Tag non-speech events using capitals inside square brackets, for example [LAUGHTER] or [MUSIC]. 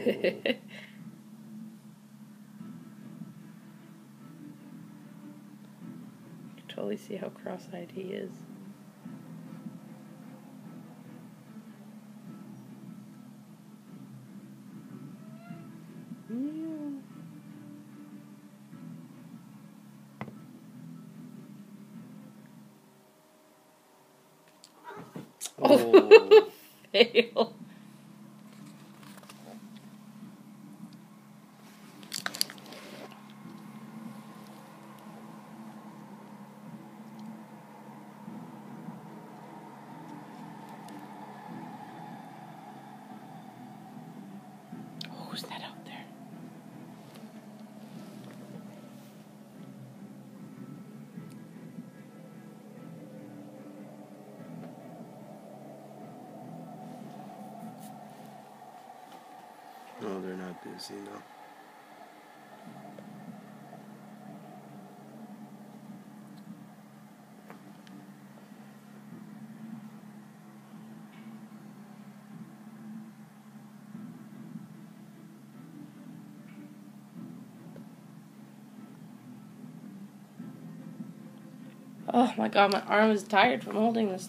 [LAUGHS] totally see how cross-eyed he is. [LAUGHS] Oh, [LAUGHS] fail. Who's that out there? No, they're not busy, no. Oh my god, my arm is tired from holding this